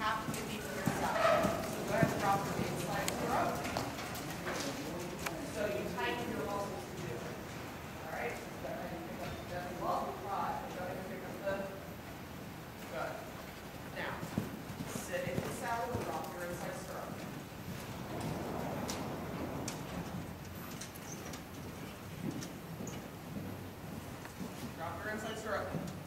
have to yourself. So learn. So you tighten your muscles to do it. All right? So then you pick up the belly rod, pick up the good. Now, sit in the saddle and your inside stirrup. Drop your inside stirrup.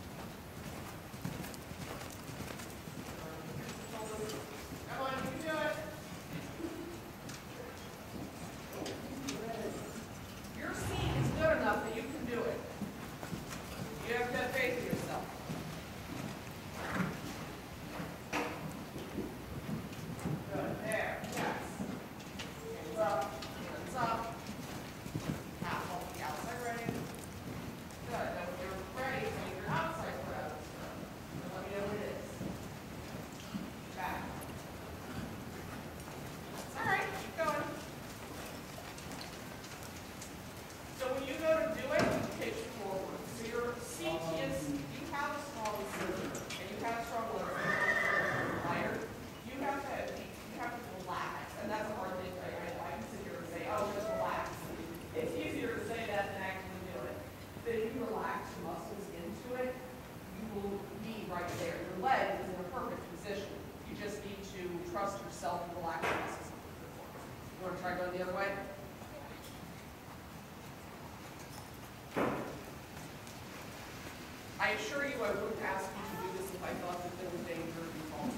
assure you I wouldn't ask you to do this if I thought that there was danger involved.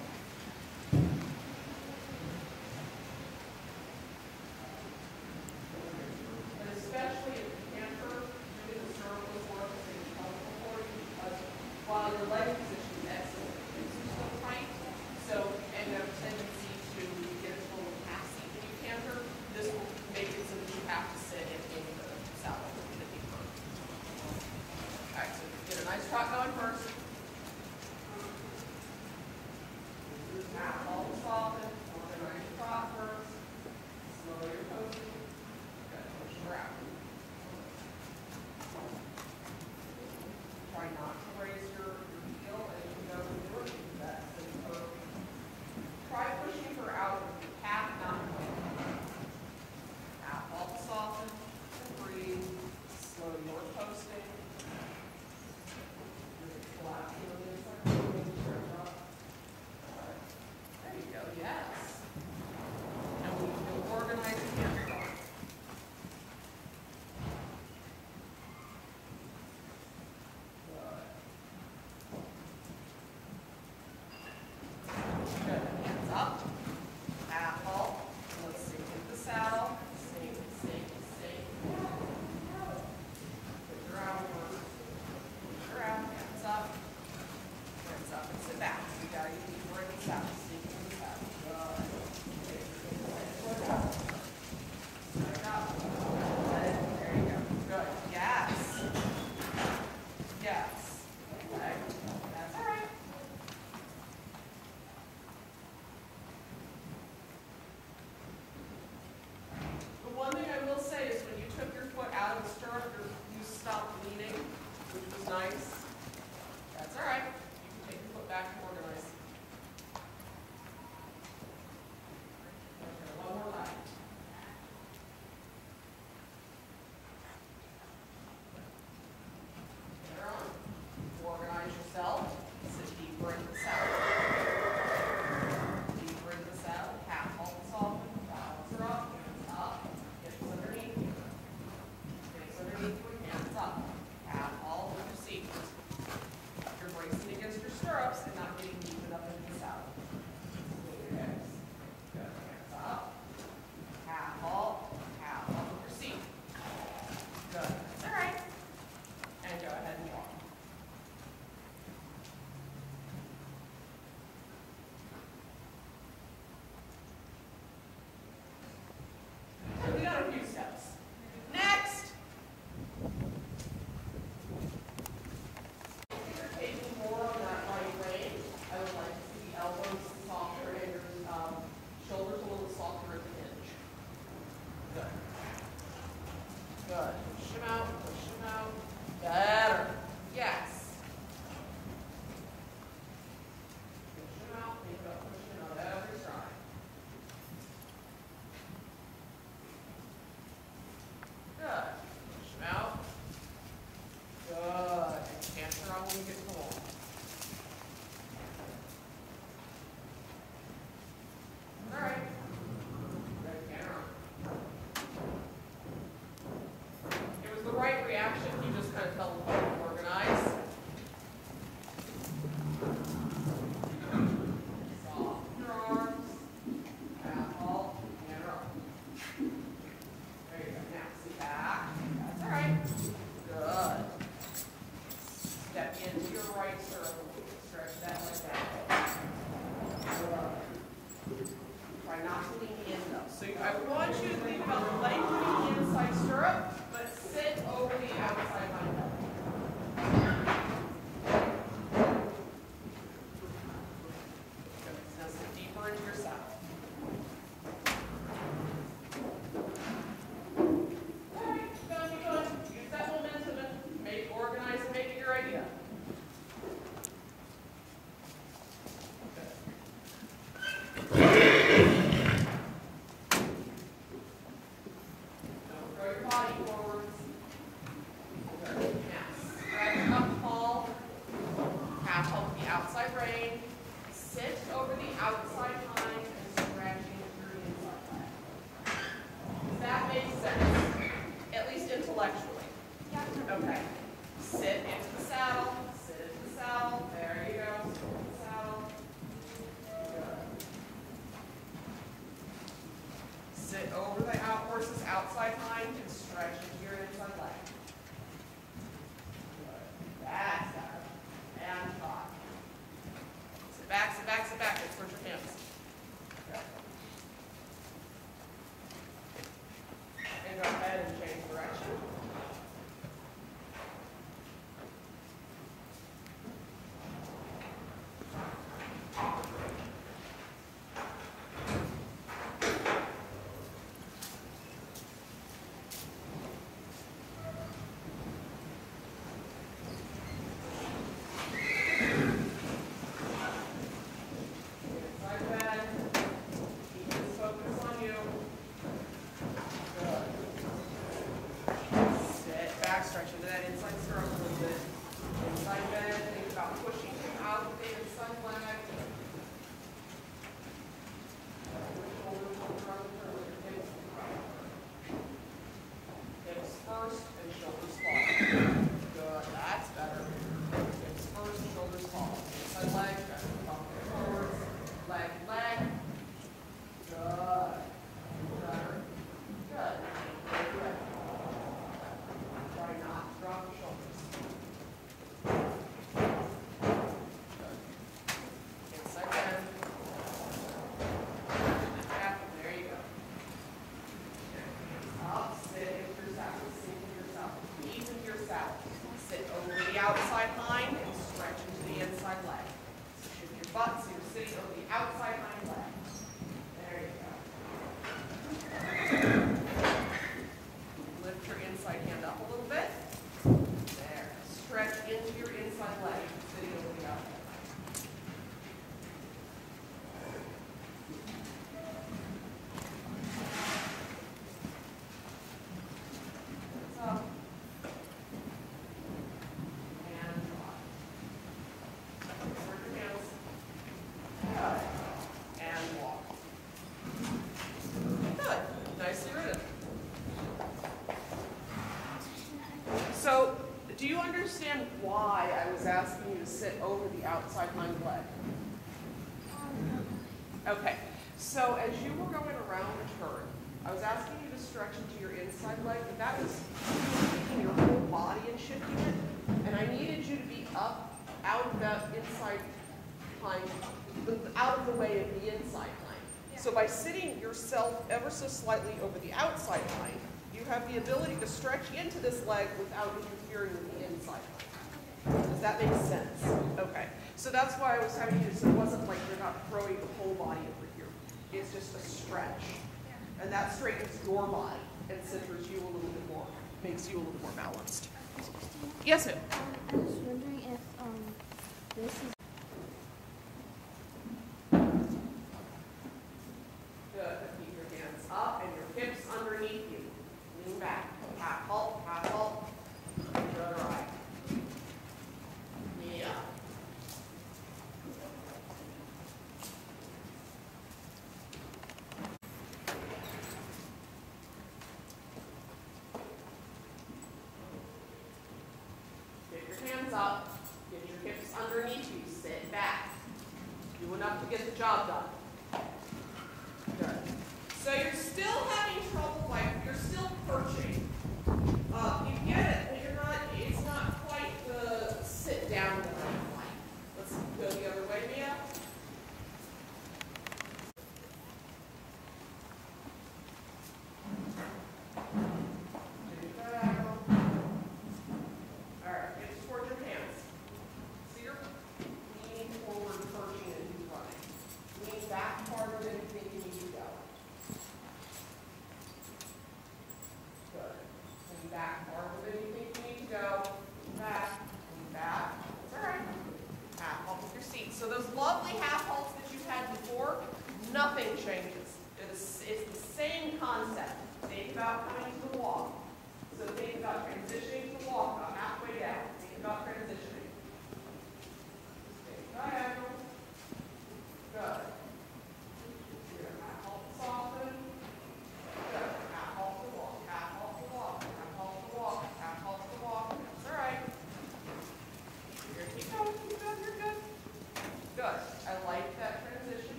over the out horse's outside line and stretch it here inside leg. sit over the outside line leg. Okay, so as you were going around the turn, I was asking you to stretch into your inside leg, but that was taking your whole body and shifting it, and I needed you to be up out of that inside line, out of the way of the inside line. Yeah. So by sitting yourself ever so slightly over the outside line, you have the ability to stretch into this leg without interfering with the inside does that make sense? Okay. So that's why I was having you, so it wasn't like you're not throwing the whole body over here. It's just a stretch. And that straightens your body and centers you a little bit more, makes you a little more balanced. Yes, ma'am? Um, I was wondering if um, this is get the job done.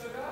So